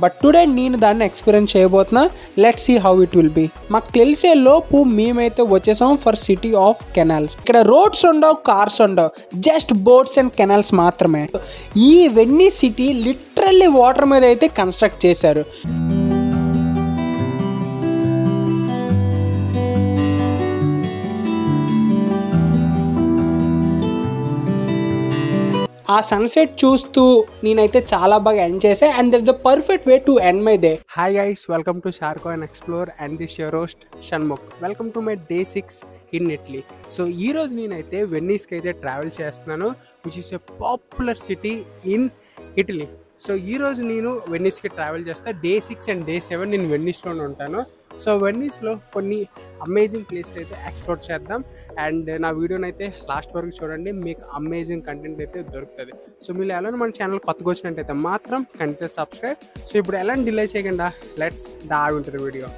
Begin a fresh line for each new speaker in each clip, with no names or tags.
But today నేను దాన్ని experience చేయబోతున్నా. Let see how it will be మాకు తెలిసే లోపు మేమైతే వచ్చేసాం ఫర్ సిటీ ఆఫ్ కెనాల్స్ ఇక్కడ రోడ్స్ ఉండవు కార్స్ ఉండవు. జస్ట్ బోట్స్ అండ్ కెనాల్స్ మాత్రమే. ఈ వెన్నీ సిటీ లిటరల్లీ వాటర్ మీద అయితే కన్స్ట్రక్ట్ చేశారు. ఆ సన్సెట్ చూస్తూ నేనైతే చాలా బాగా ఎండ్ చేసా. And there the perfect way to end my day hi guys welcome to Sharko and explore and this your roast Shanmukh welcome to my day six in Italy so ఈ రోజు నేనైతే వెన్నీస్కి అయితే ట్రావెల్ చేస్తున్నాను which is a popular city in Italy so ఈ రోజు నేను వెన్నీస్కి ట్రావెల్ చేస్తా. Day six and day seven నేను వెన్నీస్లోనే ఉంటాను. సో వెన్నీస్లో కొన్ని అమేజింగ్ ప్లేసెస్ అయితే ఎక్స్ప్లోర్ చేద్దాం. అండ్ నా వీడియోని అయితే లాస్ట్ వరకు చూడండి. మీకు అమేజింగ్ కంటెంట్ అయితే దొరుకుతుంది. సో మీరు ఎలా మన ఛానల్ కొత్తగా వచ్చినట్టయితే మాత్రం కంటే సబ్స్క్రైబ్ సో ఇప్పుడు ఎలా డిలే చేయకుండా let's dive into video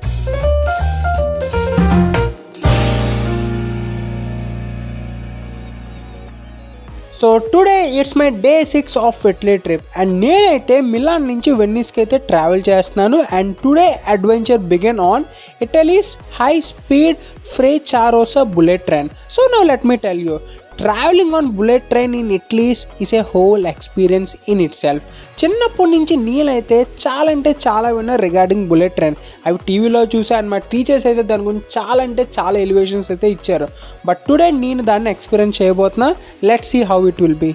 so today it's my day six of Italy trip and నేనైతే మిలాన్ నుంచి వెన్నీస్కి అయితే ట్రావెల్ చేస్తున్నాను and today adventure begin on Italy's high speed Frecciarossa bullet train so no let me tell you travelling on bullet train in Italy's is a whole experience in itself చిన్నప్పటి నుంచి నేనైతే చాలా అంటే చాలా విన్నా రిగార్డింగ్ బుల్లెట్ ట్రైన్ అవి టీవీలో చూసా అండ్ మా టీచర్స్ అయితే దాని గురించి చాలా అంటే చాలా ఎలివేషన్స్ అయితే ఇచ్చారు. బట్ టుడే నేను దాన్ని experience చేయబోతున్నా. Let see how it will be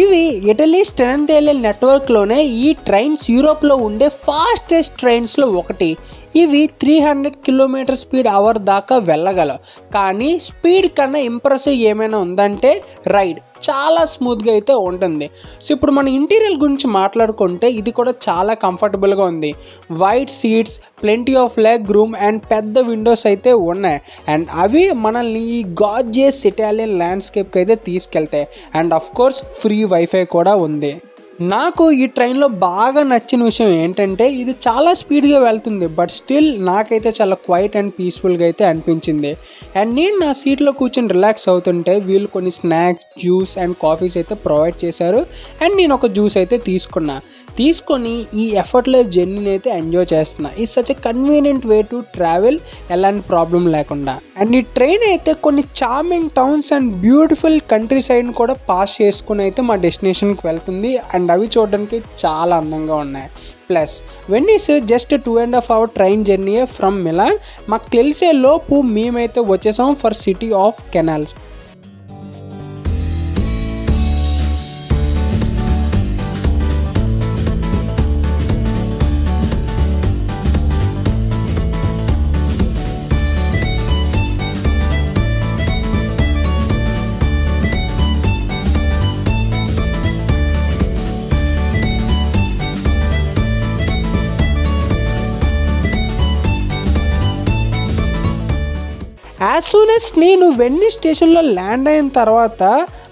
ఇవి ఇటలీ స్టెనంతేలే నెట్వర్క్లోనే ఈ ట్రైన్స్ యూరోప్లో ఉండే ఫాస్టెస్ట్ ట్రైన్స్లో ఒకటి. ఇవి three hundred kilometre speed hour దాకా వెళ్ళగలవు కానీ స్పీడ్ కన్నా ఇంప్రెసివ్ ఏమైనా ఉందంటే రైడ్. చాలా స్మూత్గా అయితే ఉంటుంది. సో ఇప్పుడు మన ఇంటీరియర్ గురించి మాట్లాడుకుంటే ఇది కూడా చాలా కంఫర్టబుల్గా ఉంది. Wide seats plenty of leg room and పెద్ద విండోస్ అయితే ఉన్నాయి. అండ్ అవి మనల్ని ఈ గార్జియస్ ఇటాలియన్ ల్యాండ్స్కేప్కి అయితే తీసుకెళ్తాయి. And of course free wifi కూడా ఉంది. నాకు ఈ ట్రైన్లో బాగా నచ్చిన విషయం ఏంటంటే ఇది చాలా స్పీడ్గా వెళ్తుంది బట్ స్టిల్ నాకైతే చాలా క్వైట్ అండ్ పీస్ఫుల్గా అయితే అనిపించింది. అండ్ నేను నా సీట్లో కూర్చొని రిలాక్స్ అవుతుంటే వీళ్ళు కొన్ని స్నాక్స్ జ్యూస్ అండ్ కాఫీస్ అయితే ప్రొవైడ్ చేశారు. అండ్ నేను ఒక జ్యూస్ అయితే తీసుకున్నా. తీసుకొని ఈ ఎఫర్ట్లెస్ జర్నీని అయితే ఎంజాయ్ చేస్తున్నా. ఈ such a convenient way to travel ఎలాంటి ప్రాబ్లం లేకుండా. అండ్ ఈ ట్రైన్ అయితే కొన్ని charming towns and beautiful countryside కూడా పాస్ చేసుకుని అయితే మా డెస్టినేషన్కి వెళ్తుంది. అండ్ అవి చూడడానికి చాలా అందంగా ఉన్నాయి. Plus Venice just two and half hour train journey from Milan మాకు తెలిసే లోపు మేమైతే వచ్చేసాం for city of canals as soon as నేను వెన్నీ స్టేషన్లో ల్యాండ్ అయిన తర్వాత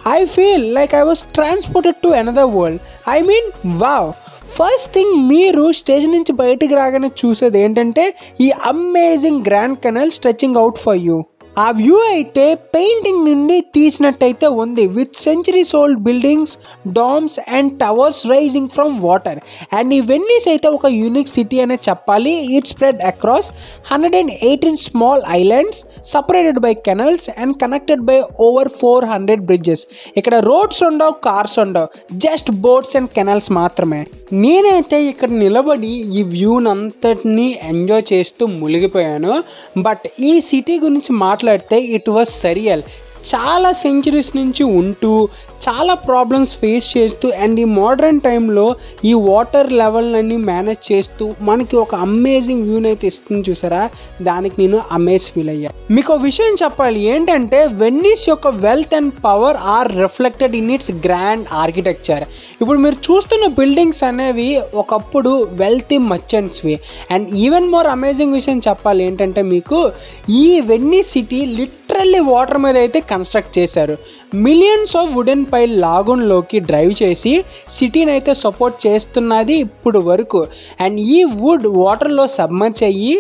I feel like I was transported to another world I mean wow first thing మీరు స్టేషన్ నుంచి బయటికి రాగానే చూసేది ఏంటంటే ఈ amazing grand canal stretching out for you ఆ వ్యూ అయితే పెయింటింగ్ నుండి తీసినట్టయితే ఉంది. With centuries old buildings domes and towers rising from water and ఈ వెన్నీస్ అయితే ఒక యూనిక్ సిటీ అనే చెప్పాలి. It spread across hundred and eighteen small islands separated by canals and connected by over four hundred bridges ఇక్కడ roads ఉండవు cars ఉండవు. Just boats and canals మాత్రమే. నేనైతే ఇక్కడ నిలబడి ఈ వ్యూనంతటిని ఎంజాయ్ చేస్తూ మునిగిపోయాను. బట్ ఈ సిటీ గురించి మాట్లాడితే ఇట్ వాజ్ సరియల్. చాలా సెంచరీస్ నుంచి ఉంటూ చాలా ప్రాబ్లమ్స్ ఫేస్ చేస్తూ అండ్ ఈ మోడర్న్ టైంలో ఈ వాటర్ లెవెల్ని మేనేజ్ చేస్తూ మనకి ఒక అమేజింగ్ వ్యూని అయితే ఇస్తుంది చూసారా? దానికి నేను అమేజ్ ఫీల్ అయ్యా. మీకు విషయం చెప్పాలి ఏంటంటే వెన్నీస్ యొక్క wealth and power are reflected in its grand architecture ఇప్పుడు మీరు చూస్తున్న బిల్డింగ్స్ అనేవి ఒకప్పుడు వెల్తీ మర్చెంట్స్వి అండ్ ఈవెన్ మోర్ అమేజింగ్ విషయం చెప్పాలి ఏంటంటే మీకు ఈ వెన్నీ సిటీ లిటరల్లీ వాటర్ మీద అయితే కన్స్ట్రక్ట్ చేశారు. మిలియన్స్ ఆఫ్ వుడెన్ పైల్ లాగున్లోకి డ్రైవ్ చేసి సిటీని అయితే సపోర్ట్ చేస్తున్నది ఇప్పుడు వరకు. అండ్ ఈ వుడ్ వాటర్లో సబ్మర్చ్ అయ్యి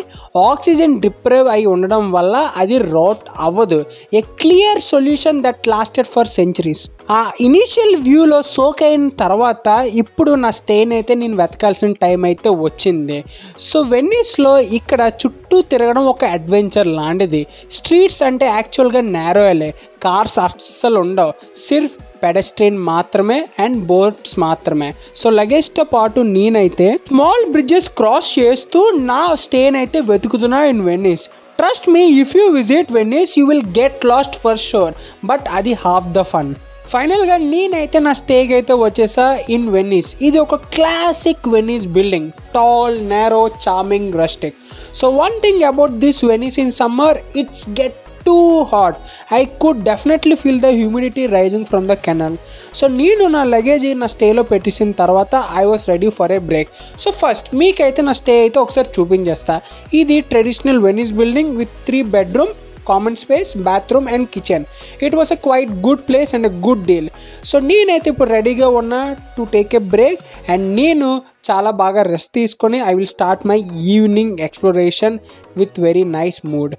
ఆక్సిజన్ డిప్రైవ్ అయి ఉండడం వల్ల అది రోట్ అవ్వదు. A clear solution that lasted for centuries. ఆ ఇనీషియల్ వ్యూలో సోక్ అయిన తర్వాత ఇప్పుడు నా స్టేన్ అయితే నేను వెతకాల్సిన టైం అయితే వచ్చింది. సో వెన్నీస్లో ఇక్కడ చుట్టూ తిరగడం ఒక అడ్వెంచర్ లాంటిది. స్ట్రీట్స్ అంటే యాక్చువల్గా నేరోయలే. కార్స్ అస్సలు ఉండవు సిర్ఫ్ పెడస్ట్రీన్ మాత్రమే అండ్ బోట్స్ మాత్రమే. సో లగేజ్తో పాటు నేనైతే స్మాల్ బ్రిడ్జెస్ క్రాస్ చేస్తూ నా స్టేనైతే అయితే వెతుకుతున్నా in Venice. Trust me if you visit Venice you will get lost for sure. But అది హాఫ్ ద ఫన్. ఫైనల్గా నేనైతే నా స్టేకి అయితే వచ్చేసా ఇన్ వెన్నీస్. ఇది ఒక classic Venice building. Tall narrow charming rustic. So one thing about this Venice in summer it's get too hot I could definitely feel the humidity rising from the canal so నేను నా luggage నా స్టేలో పెట్టేసిన తర్వాత I was ready for a break so first మీకైతే నా stay అయితే ఒకసారి చూపించేస్తా. ఇది traditional Venice building with three bedroom common space bathroom and kitchen it was a quite good place and a good deal so నేనైతే ఇప్పుడు రెడీగా ఉన్నా to take a break and నేను చాలా బాగా రెస్ట్ తీసుకొని I will start my evening exploration with very nice mood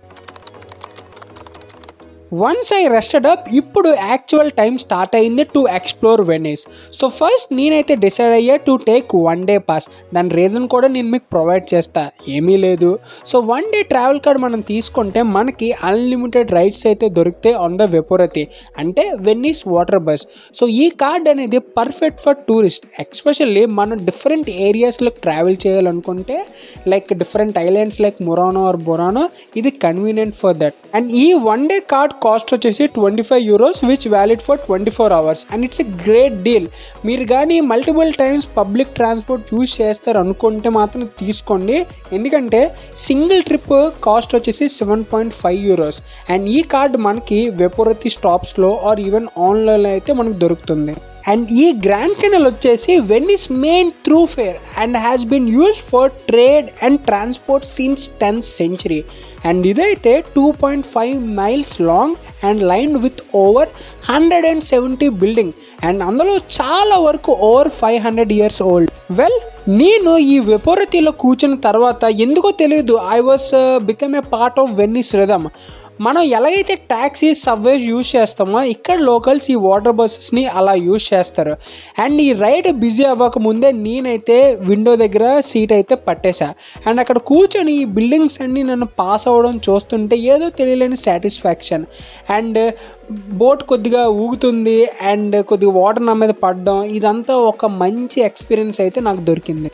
once I rested up ఇప్పుడు actual time start అయింది to explore Venice so first నేనైతే డిసైడ్ అయ్యా to take one day pass దాని reason కూడా నేను మీకు ప్రొవైడ్ చేస్తా. ఏమీ లేదు. So one day travel card మనం తీసుకుంటే మనకి అన్లిమిటెడ్ రైడ్స్ అయితే దొరికితే ఆన్ ద వెపోరతి అంటే వెన్నీస్ వాటర్ బస్ సో ఈ కార్డ్ అనేది పర్ఫెక్ట్ ఫర్ టూరిస్ట్ ఎక్స్పెషల్లీ మనం డిఫరెంట్ ఏరియాస్లో ట్రావెల్ చేయాలనుకుంటే like different islands like Murano or Burano ఇది కన్వీనియంట్ ఫర్ దట్ అండ్ ఈ వన్ డే కార్డ్ కాస్ట్ వచ్చేసి twenty five euros which valid for twenty four hours and it's a great deal మీరు కానీ multiple times public transport use చేస్తారు అనుకుంటే మాత్రం తీసుకోండి. ఎందుకంటే సింగిల్ ట్రిప్ కాస్ట్ వచ్చేసి seven point five euros and ఈ కార్డ్ మనకి వెపోరతి స్టాప్స్లో ఆర్ ఈవెన్ ఆన్లైన్లో అయితే మనకు దొరుకుతుంది. అండ్ ఈ గ్రాండ్ కెనల్ వచ్చేసి Venice main through fare and has been use for trade and transport since tenth century and ఇదైతే two point five miles long and line with over hundred and seventy building and అందులో చాలా వరకు over five hundred years old well నేను ఈ విపరీతిలో కూర్చున్న తర్వాత ఎందుకో తెలియదు I was become a part of Venice rhythm మనం ఎలాగైతే ట్యాక్సీ సబ్వేస్ యూజ్ చేస్తామో ఇక్కడ లోకల్స్ ఈ వాటర్ బస్సెస్ని అలా యూజ్ చేస్తారు. అండ్ ఈ రైడ్ బిజీ అవ్వక ముందే నేనైతే విండో దగ్గర సీట్ అయితే పట్టేశా. అండ్ అక్కడ కూర్చొని ఈ బిల్డింగ్స్ అన్నీ నన్ను పాస్ అవ్వడం చూస్తుంటే ఏదో తెలియలేని సాటిస్ఫాక్షన్. అండ్ బోట్ కొద్దిగా ఊగుతుంది అండ్ కొద్దిగా వాటర్ నా మీద పడడం ఇదంతా ఒక మంచి ఎక్స్పీరియన్స్ అయితే నాకు దొరికింది.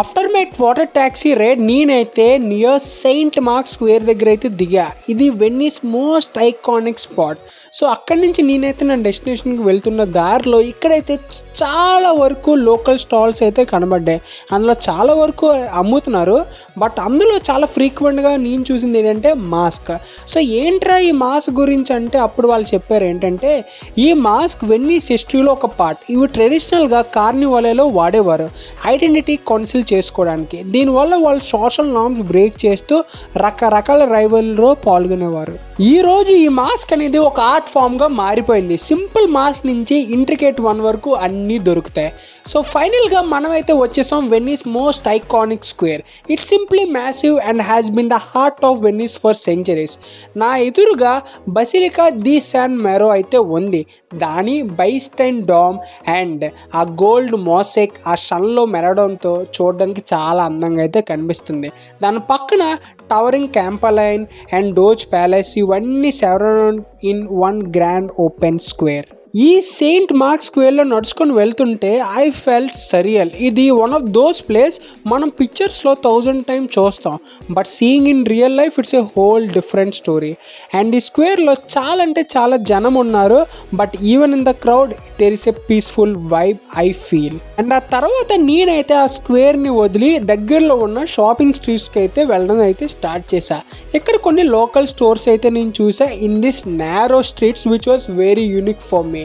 After my water taxi ride నేనైతే నియర్ సెయింట్ మార్క్స్ స్క్వేర్ దగ్గర అయితే దిగా. ఇది Venice most iconic spot so అక్కడి నుంచి నేనైతే నా డెస్టినేషన్కి వెళ్తున్న దారిలో ఇక్కడైతే చాలా వరకు లోకల్ స్టాల్స్ అయితే కనబడ్డాయి. అందులో చాలా వరకు అమ్ముతున్నారు. బట్ అందులో చాలా ఫ్రీక్వెంట్గా నేను చూసింది ఏంటంటే మాస్క్. సో ఏంట్రా ఈ మాస్క్ గురించి అంటే అప్పుడు వాళ్ళు చెప్పారు ఏంటంటే ఈ మాస్క్ వెన్నీస్ హిస్టరీలో ఒక పార్ట్. ఇవి ట్రెడిషనల్గా కార్నివాలేలో వాడేవారు. ఐడెంటిటీ కౌన్సిల్ చేసుకోవడానికి. దీనివల్ల వాళ్ళు సోషల్ నామ్స్ బ్రేక్ చేస్తూ రకరకాల రైవల్లో పాల్గొనేవారు. ఈరోజు ఈ మాస్క్ అనేది ఒక ఆర్ట్ ఫామ్గా మారిపోయింది. సింపుల్ మాస్ నుంచి ఇంట్రికేట్ వన్ వరకు అన్నీ దొరుకుతాయి. సో ఫైనల్గా మనమైతే వచ్చేసాం Venice most iconic square it's simply massive and has been the heart of Venice for centuries నా ఎదురుగా బసిలికా ది శాన్ మెరో అయితే ఉంది. దాని బైస్టైన్ డామ్ అండ్ ఆ గోల్డ్ మోసెక్ ఆ సన్లో మెరడంతో చూడడానికి చాలా అందంగా అయితే కనిపిస్తుంది. దాని పక్కన towering campanile and Doge's palace ఇవన్నీ several in one grand open square ఈ సెయింట్ మార్క్ స్క్వేర్లో నడుచుకొని వెళ్తుంటే ఐ ఫెల్ట్ సరియల్. ఇది వన్ ఆఫ్ దోస్ ప్లేస్ మనం పిక్చర్స్లో థౌజండ్ టైమ్ చూస్తాం. But seeing in real life it's a whole different story and ఈ స్క్వేర్లో చాలా అంటే చాలా జనం ఉన్నారు. But even in the crowd there is a peaceful vibe I feel and ఆ తర్వాత నేనైతే ఆ స్క్వేర్ని వదిలి దగ్గరలో ఉన్న షాపింగ్ స్ట్రీట్స్కి అయితే వెళ్ళడం అయితే స్టార్ట్ చేశా. ఇక్కడ కొన్ని లోకల్ స్టోర్స్ అయితే నేను చూసా in this narrow streets which was very unique for me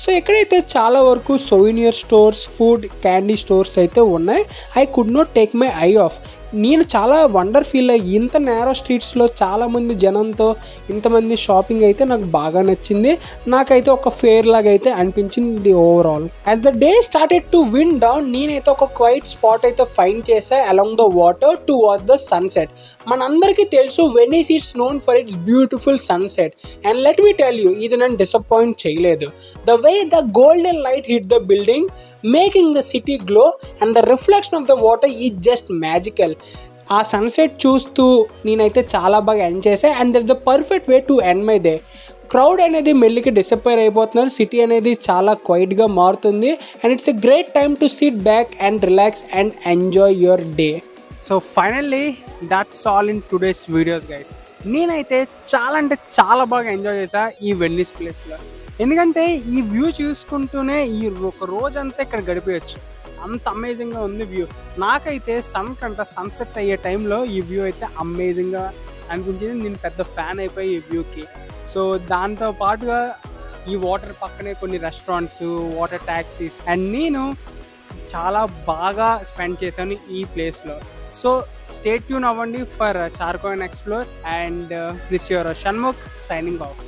so ఎక్కడైతే చాలా వరకు souvenir stores food candy stores అయితే ఉన్నాయి I could not take my eye off నేను చాలా వండర్ ఫీల్ అయ్యి ఇంత నేరో స్ట్రీట్స్లో చాలామంది జనంతో ఇంతమంది షాపింగ్ అయితే నాకు బాగా నచ్చింది. నాకైతే ఒక ఫేర్ లాగా అయితే అనిపించింది overall as the day started to wind down నేనైతే ఒక క్వైట్ స్పాట్ అయితే ఫైన్ చేసా along the water to watch the sunset మనందరికీ తెలుసు Venice it's known for its beautiful sunset and let me tell you ఇది నన్ను డిసప్పాయింట్ చేయలేదు. The way the golden light hit the building making the city glow and the reflection of the water ఈ just magical ఆ sunset చూస్తూ నేనైతే చాలా బాగా end చేసా and that the perfect way to end my day crowd అనేది మెల్లికి disappear అయిపోతున్నారు. సిటీ అనేది చాలా క్వైట్గా మారుతుంది and it's a great time to sit back and relax and enjoy your day so finally that's all in today's videos guys నేనైతే చాలా అంటే చాలా బాగా ఎంజాయ్ చేశా ఈ వెన్నిస్ ప్లేస్లో. ఎందుకంటే ఈ వ్యూ చూసుకుంటూనే ఈ ఒక రోజంతా ఇక్కడ గడిపేయచ్చు. అంత అమేజింగ్గా ఉంది వ్యూ. నాకైతే సన్ కంట సన్సెట్ అయ్యే టైంలో ఈ వ్యూ అయితే అమేజింగ్గా అనిపించింది. నేను పెద్ద ఫ్యాన్ అయిపోయి ఈ వ్యూకి సో దాంతో పాటుగా ఈ వాటర్ పక్కనే కొన్ని రెస్టారెంట్స్ వాటర్ ట్యాక్సీస్ అండ్ నేను చాలా బాగా స్పెండ్ చేశాను ఈ ప్లేస్లో సో స్టేట్ ట్యూన్ అవ్వండి for చార్కోన్ explore and this your Shanmukh signing off